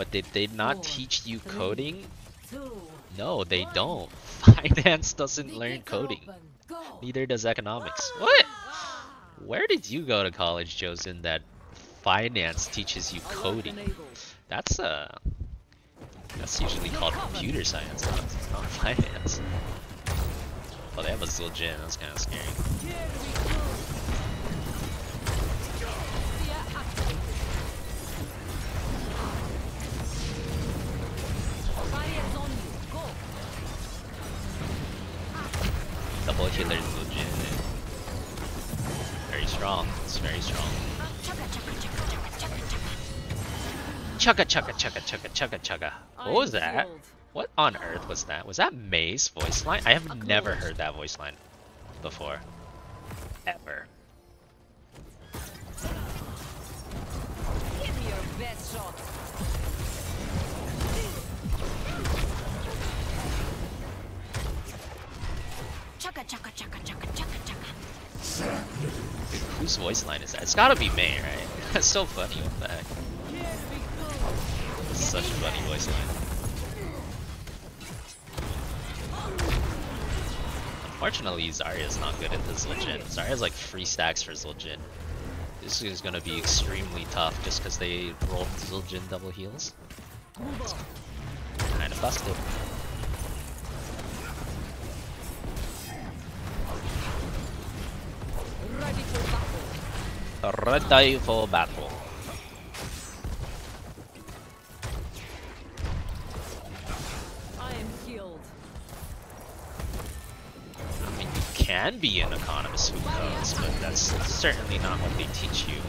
But did they not Four, teach you three, coding? Two. No, they one. don't. Finance doesn't learn coding. Neither does economics. What? Where did you go to college, Josen, that finance teaches you coding? That's uh that's usually called computer science, not, not finance. Oh, they have a Zul'jin, that's kind of scary. Double healer Zul'jin. Very strong, it's very strong. Chugga chugga chugga chugga chugga chugga. What was that? What on earth was that? Was that Mei's voice line? I have never heard that voice line before. Ever. Whose voice line is that? It's gotta be Mei, right? That's so funny. What the heck? Such a funny voice line. Unfortunately, Zarya's not good at the Zul'jin. Zarya's like free stacks for Zul'jin. This is gonna be extremely tough just because they rolled Zul'jin double heals. On. Kinda busted. Ready for battle. I am healed. I mean, you can be an economist who codes, but that's certainly not what they teach you.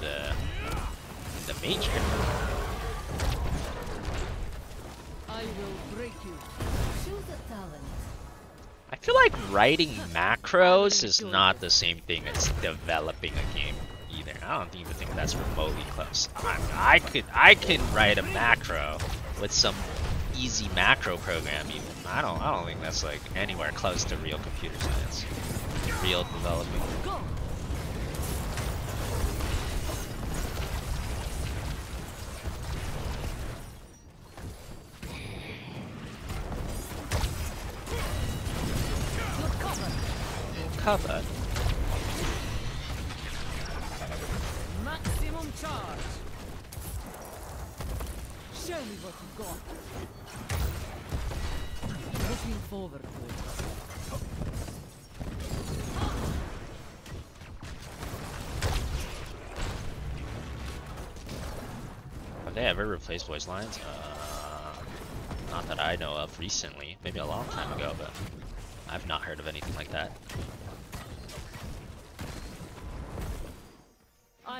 The the major. I will break you. Choose a talent. I feel like writing macros is not the same thing as developing a game either. I don't even think that's remotely close. I, I could I can write a macro with some easy macro program even. I don't I don't think that's like anywhere close to real computer science. Real developing. Covered. Maximum charge. Show me what you got. Looking forward to it. Have they ever replaced voice lines? Uh, not that I know of recently. Maybe a long time ago, but I've not heard of anything like that.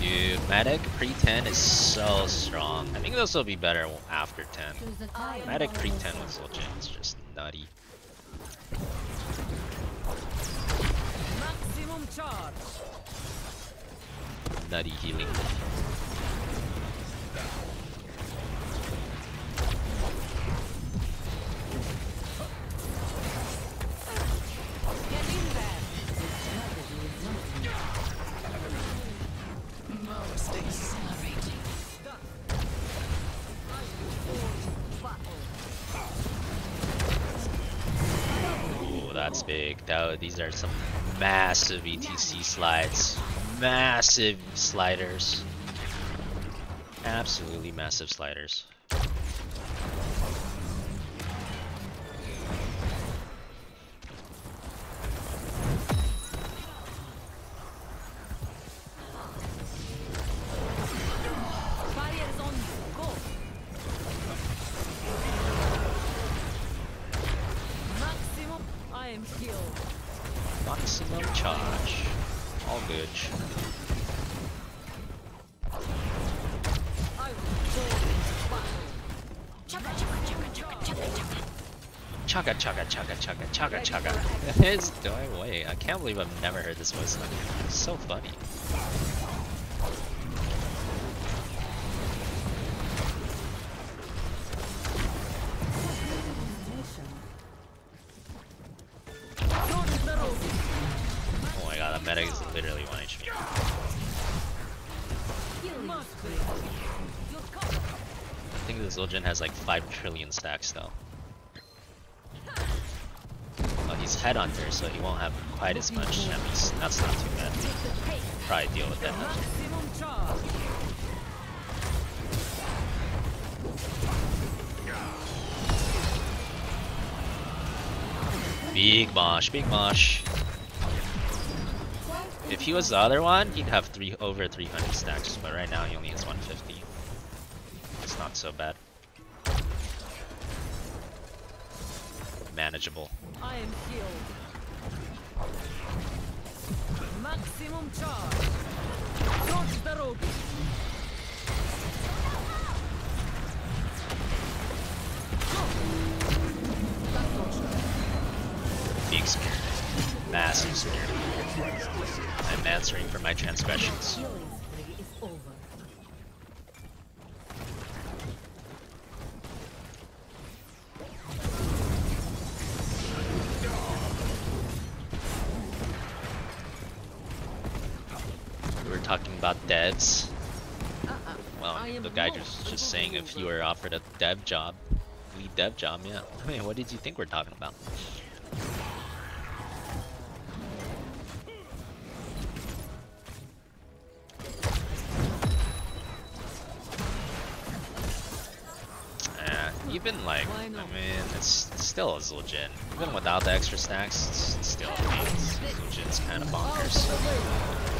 Dude, Medic pre-10 is so strong. I think this will be better after 10. Choose a I am talent. Medic pre-10 with Zul'jin is just nutty. Nutty healing. That's big. That, these are some massive ETC slides. Massive sliders. Absolutely massive sliders. Chugga chugga chugga chugga chugga chugga. it's going way. I can't believe I've never heard this voice. It's so funny. 5 trillion stacks though. Well, he's headhunter, so he won't have quite as much. That's not too bad. Probably deal with that. Big mosh, big mosh. If he was the other one, he'd have three over 300 stacks, but right now he only has 150. It's not so bad. manageable. I am healed. Maximum charge. Dodge the rope. Massive scared. I'm answering for my transgressions. Talking about devs. Uh-uh. Well, the guy just just saying if you were offered a dev job, lead dev job, yeah. I mean, what did you think we're talking about? Eh, even like, I mean, it's still a legit. Even without the extra stacks, it's it's still, I mean, Zul'jin's kind of bonkers.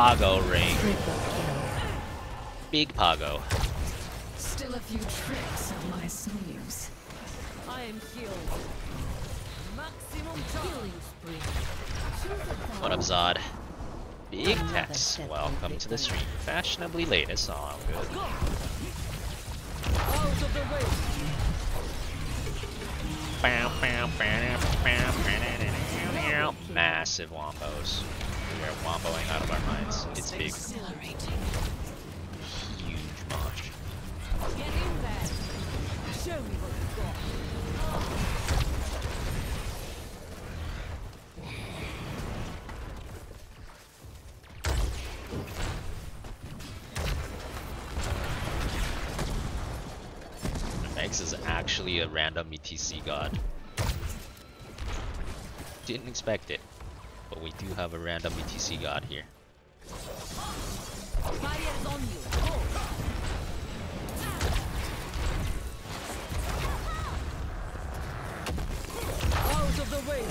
Pago ring. Big Pogo. Still a few tricks up my sleeves. I am healed. Maximum killing spree. What up, Zod? Big Tex. Welcome to the stream. Fashionably late, it's all good. Out of the way. Massive wombos. We are womboing out of our minds. It's big. Huge mosh. Get in there. Show me what you got. Is actually a random ETC god. Didn't expect it. But we do have a random ETC god here. Barriers on you. Go. Out of the way.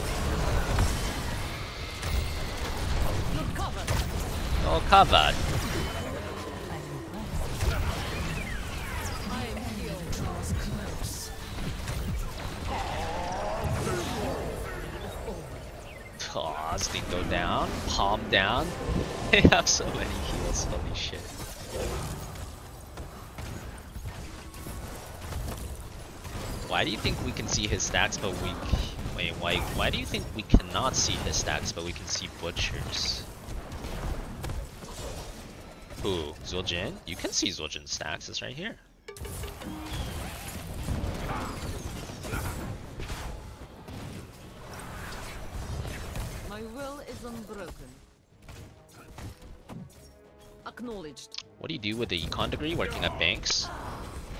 Covered. Oh, covered. down, they have so many heals, holy shit. Why do you think we can see his stats but we... Wait, why, why do you think we cannot see his stats but we can see Butchers? Who? Zuljin? You can see Zuljin's stats, it's right here. My will is unbroken. Acknowledged. What do you do with the econ degree? Working at banks?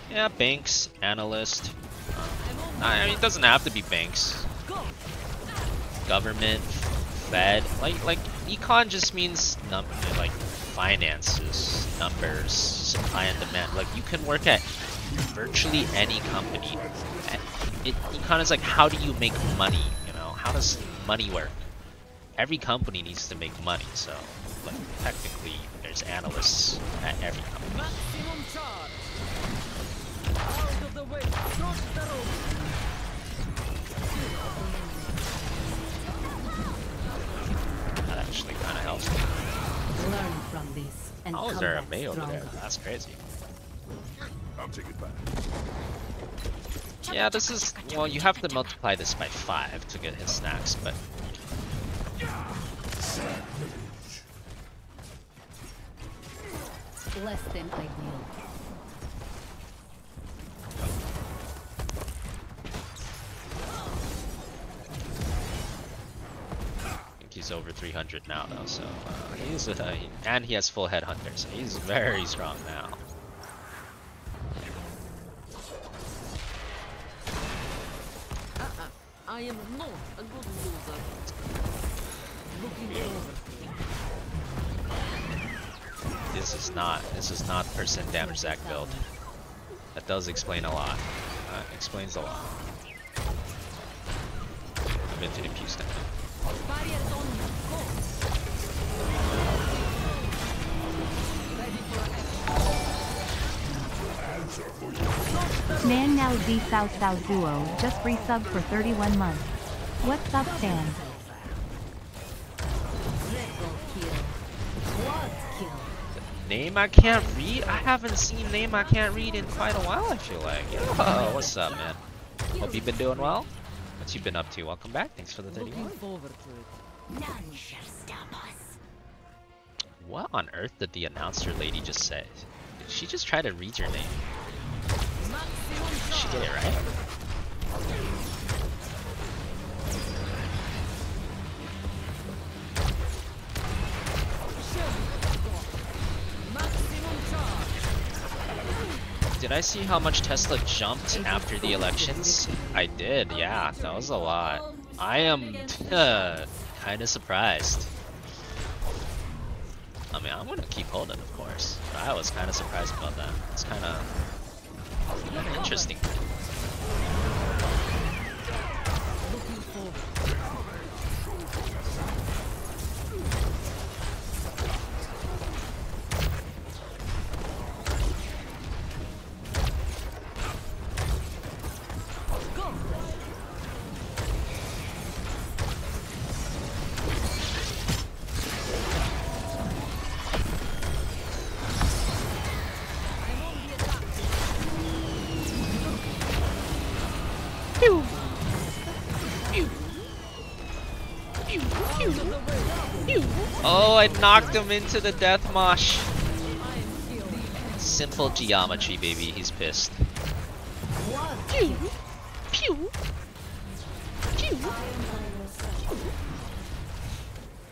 Yeah, banks, analyst. Uh, I mean, it doesn't have to be banks. Government, Fed. Like, like econ just means num like finances, numbers, supply and demand. Like, you can work at virtually any company. It, econ is like, how do you make money? You know, how does money work? Every company needs to make money, so like technically, there's analysts at every company. Maximum charge! Out of the way! Cross the road! That actually kind of helps. Learn from this and How is come there a back Mei over there? That's crazy. I'll take it back. Yeah, this is well. You have to multiply this by five to get his snacks, but Less than ideal. He's over 300 now, though. So uh, he's uh, and he has full headhunter, so he's very strong now. This is not percent damage Zac build. That does explain a lot. Uh, explains a lot. I'm into the for action. Man Now Z South South Duo just resubbed for 31 months. What's up, Stan? Name I can't read? I haven't seen name I can't read in quite a while, I feel like. Yo, what's up, man? Hope you've been doing well. What you been up to? Welcome back. Thanks for the 31. Looking forward to it. None shall stop us. What on earth did the announcer lady just say? Did she just try to read your name? Did she get it right? Did I see how much Tesla jumped after the elections? I did, yeah. That was a lot. I am kind of surprised. I mean, I'm gonna keep holding, of course. But I was kind of surprised about that. It's kind of interesting. Knocked him into the death mosh. I am killed. Simple geometry, baby. He's pissed. Quad kill.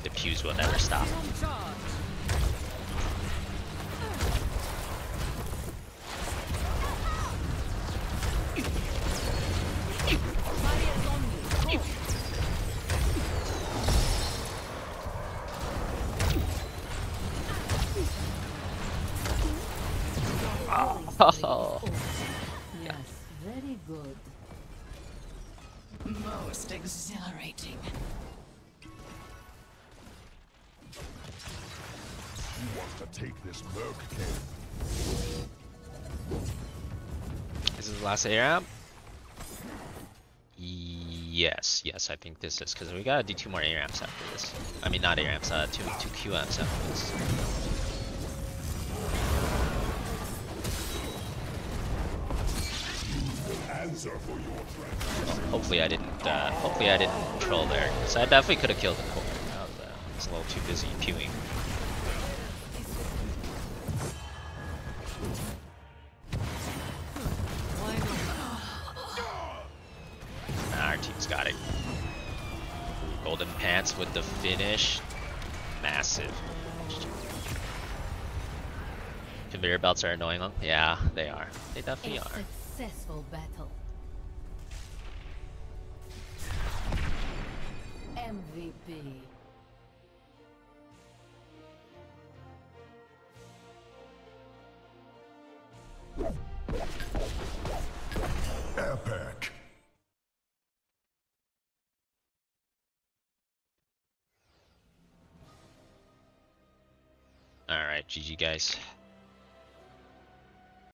The pews will never stop. Oh. Yes, very good. Most exhilarating. Who wants to take this Merc King? Is this the last air ARAM? Yes, yes, I think this is because we gotta do two more air ARAMs after this. I mean, not air ARAMs, uh, two two QMs after this. Hopefully I didn't. Uh, hopefully I didn't troll there, because I definitely could have killed the core. I was, uh, I was a little too busy pewing. Nah, our team's got it. Golden pants with the finish, massive. Conveyor belts are annoying. huh? Yeah, they are. They definitely A are. successful battle. MVP. Epic. All right, GG guys.